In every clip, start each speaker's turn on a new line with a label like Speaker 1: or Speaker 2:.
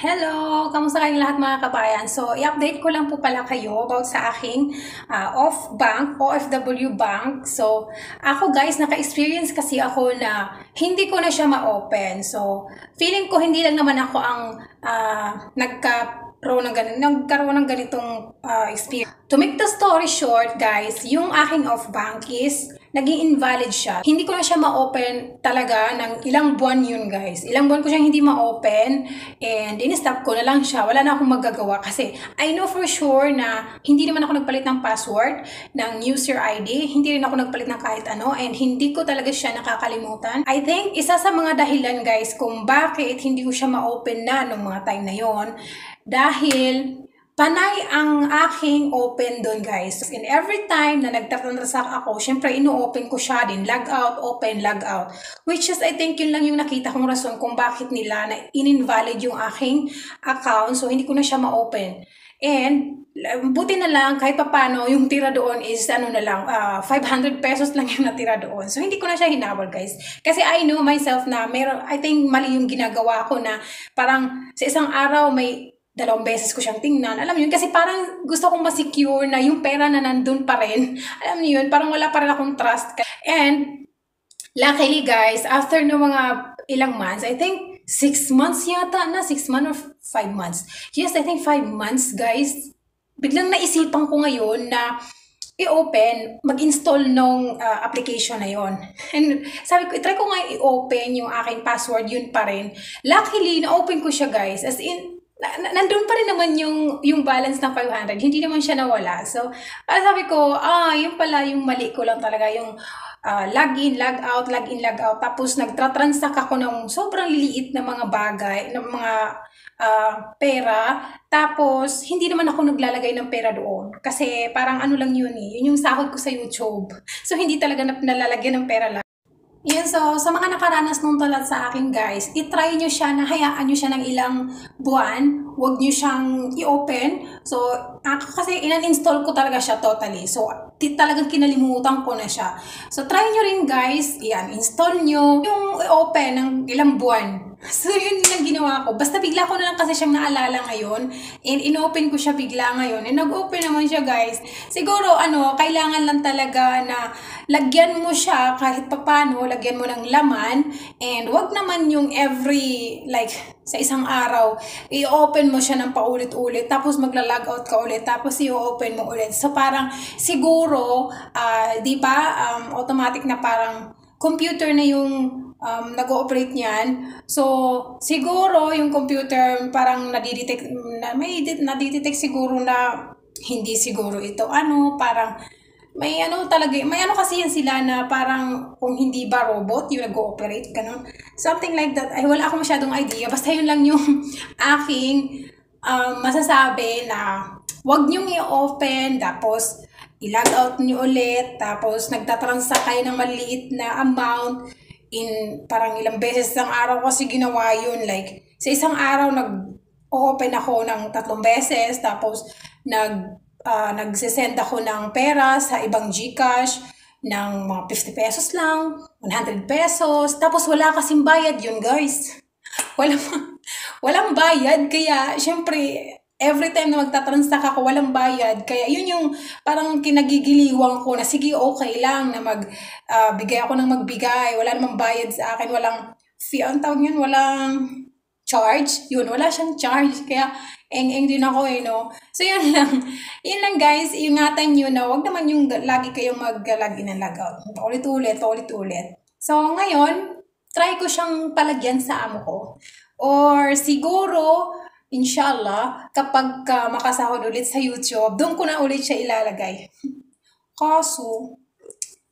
Speaker 1: Hello! Kamusta kayong lahat mga kabayan? So, i-update ko lang po pala kayo about sa aking uh, off-bank, OFW bank. So, ako guys, naka-experience kasi ako na hindi ko na siya ma-open. So, feeling ko hindi lang naman ako ang uh, nagka ng ganito, nagkaroon ng ganitong uh, experience. To make the story short, guys, yung aking off-bank is naging invalid siya. Hindi ko na siya ma-open talaga ng ilang buwan yun, guys. Ilang buwan ko siyang hindi ma-open and in-stop ko na lang siya. Wala na akong magagawa kasi I know for sure na hindi naman ako nagpalit ng password ng user ID. Hindi rin ako nagpalit ng kahit ano and hindi ko talaga siya nakakalimutan. I think isa sa mga dahilan, guys, kung bakit hindi ko siya ma-open na nung mga time na yon dahil panay ang aking open doon guys. And every time na nagtatransact ako, syempre ino-open ko siya din. Log out, open, log out. Which is I think yun lang yung nakita kong rason kung bakit nila na in-invalid yung aking account. So hindi ko na siya ma-open. And buti na lang kahit papano yung tira doon is ano na lang uh, ah, 500 pesos lang yung natira doon. So hindi ko na siya hinabol guys. Kasi I know myself na meron I think mali yung ginagawa ko na parang sa isang araw may dalawang beses ko siyang tingnan. Alam niyo yun, kasi parang gusto kong ma-secure na yung pera na nandun pa rin. Alam niyo yun, parang wala pa rin akong trust. And, luckily guys, after no mga ilang months, I think six months yata na, six months or five months. Yes, I think five months guys. Biglang naisipan ko ngayon na i-open, mag-install nung uh, application na yon. And sabi ko, try ko nga i-open yung aking password, yun pa rin. Luckily, na-open ko siya guys. As in, na, nandun pa rin naman yung, yung balance ng 500. Hindi naman siya nawala. So, uh, sabi ko, ah, yung pala yung mali ko lang talaga. Yung uh, log in, log out, log in, log out. Tapos nagtra-transact ako ng sobrang liliit na mga bagay, ng mga uh, pera. Tapos, hindi naman ako naglalagay ng pera doon. Kasi parang ano lang yun eh. Yun yung sahod ko sa YouTube. So, hindi talaga na, nalalagyan ng pera lang. Yan, so sa mga nakaranas nung tulad sa akin guys, itry nyo siya na hayaan nyo siya ng ilang buwan. Huwag nyo siyang i-open. So, ako kasi in-install ko talaga siya totally. So, talagang kinalimutan ko na siya. So, try nyo rin guys. Yan, install nyo yung i-open ng ilang buwan. So, yun lang ginawa ko. Basta bigla ko na lang kasi siyang naalala ngayon. And in-open ko siya bigla ngayon. And nag-open naman siya, guys. Siguro, ano, kailangan lang talaga na lagyan mo siya kahit papano, lagyan mo ng laman. And wag naman yung every, like, sa isang araw, i-open mo siya ng paulit-ulit. Tapos magla-log out ka ulit. Tapos i-open mo ulit. So, parang siguro, uh, di ba, um, automatic na parang computer na yung um, nag-ooperate niyan. So, siguro yung computer parang nadidetect, na, may nadidetect siguro na hindi siguro ito ano, parang may ano talaga, may ano kasi yan sila na parang kung hindi ba robot yung nag-ooperate, ganun. Something like that. Ay, wala akong masyadong idea. Basta yun lang yung aking um, masasabi na wag niyong i-open, tapos i-log out niyo ulit, tapos nagtatransact kayo ng maliit na amount in parang ilang beses ng araw kasi ginawa yun. Like, sa isang araw nag-open ako ng tatlong beses, tapos nag, uh, nagsisend ako ng pera sa ibang Gcash ng mga 50 pesos lang, 100 pesos, tapos wala kasing bayad yun guys. Walang, walang bayad, kaya syempre every time na magta-transact ako, walang bayad. Kaya yun yung parang kinagigiliwang ko na sige, okay lang na mag, uh, bigay ako ng magbigay. Wala namang bayad sa akin. Walang fee. Ang tawag yun, walang charge. Yun, wala siyang charge. Kaya eng-eng din ako eh, no? So, yun lang. Yun lang, guys. Ingatan nyo na wag naman yung lagi kayong mag-login and log out. Ulit-ulit, ulit-ulit. So, ngayon, try ko siyang palagyan sa amo ko. Or siguro, inshallah, kapag uh, makasahod ulit sa YouTube, doon ko na ulit siya ilalagay. Kaso,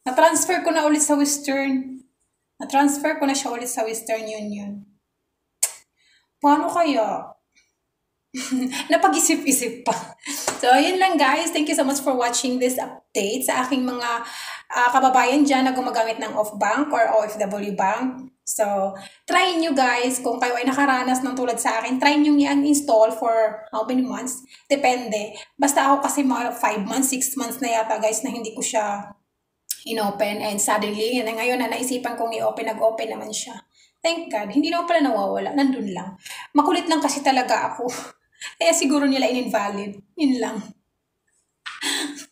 Speaker 1: na-transfer ko na ulit sa Western. Na-transfer ko na siya ulit sa Western Union. Paano kaya? Napag-isip-isip pa. So, yun lang guys. Thank you so much for watching this update sa aking mga uh, kababayan dyan na gumagamit ng off-bank or OFW bank. So, try nyo guys, kung kayo ay nakaranas ng tulad sa akin, try nyo i-uninstall for how many months? Depende. Basta ako kasi mga 5 months, 6 months na yata guys na hindi ko siya inopen and suddenly, na ngayon na naisipan kong i-open, nag-open naman siya. thank God, hindi naman pala nawawala. Nandun lang. Makulit lang kasi talaga ako. Kaya siguro nila in-invalid. Yun lang.